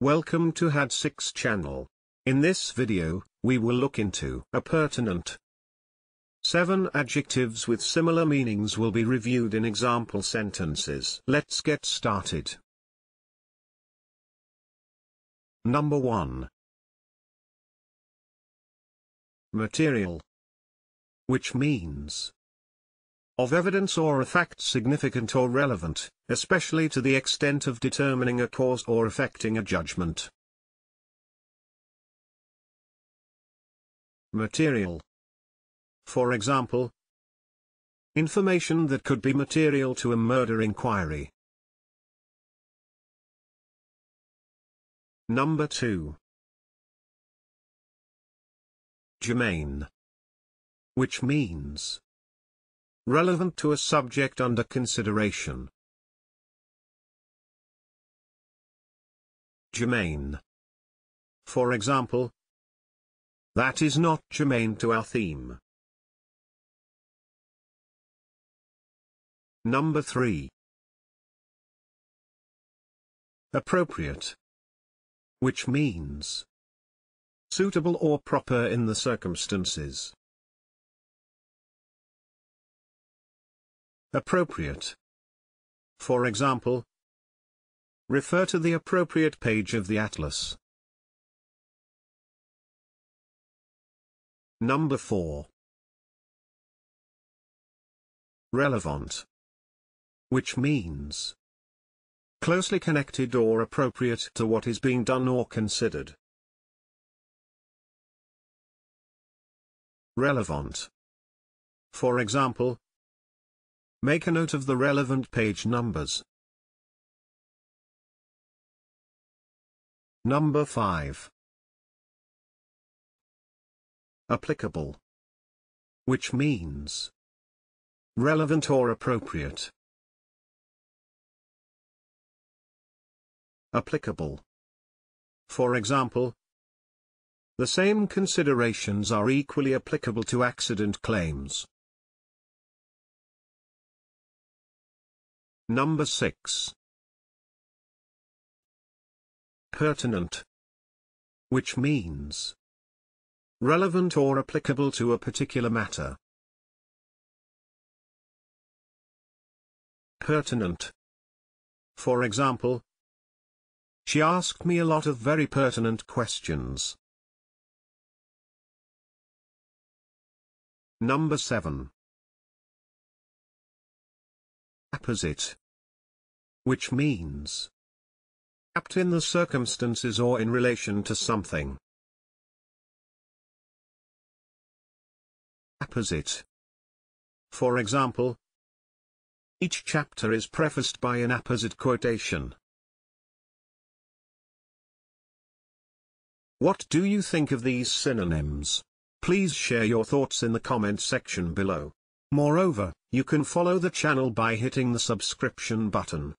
Welcome to HAD6 channel. In this video, we will look into appurtenant. Seven adjectives with similar meanings will be reviewed in example sentences. Let's get started. Number 1. Material. Which means of evidence or a fact significant or relevant, especially to the extent of determining a cause or affecting a judgment. Material. For example, information that could be material to a murder inquiry. Number 2. Germane. Which means relevant to a subject under consideration. Germane. For example, that is not germane to our theme. Number 3. Appropriate. Which means suitable or proper in the circumstances. Appropriate. For example, refer to the appropriate page of the atlas. Number 4. Relevant. Which means closely connected or appropriate to what is being done or considered. Relevant. For example, Make a note of the relevant page numbers. Number 5. Applicable. Which means relevant or appropriate. Applicable. For example, the same considerations are equally applicable to accident claims. Number 6. Pertinent. Which means relevant or applicable to a particular matter. Pertinent. For example, she asked me a lot of very pertinent questions. Number 7. Apposite. Which means apt in the circumstances or in relation to something. Apposite. For example, each chapter is prefaced by an apposite quotation. What do you think of these synonyms? Please share your thoughts in the comment section below. Moreover, you can follow the channel by hitting the subscription button.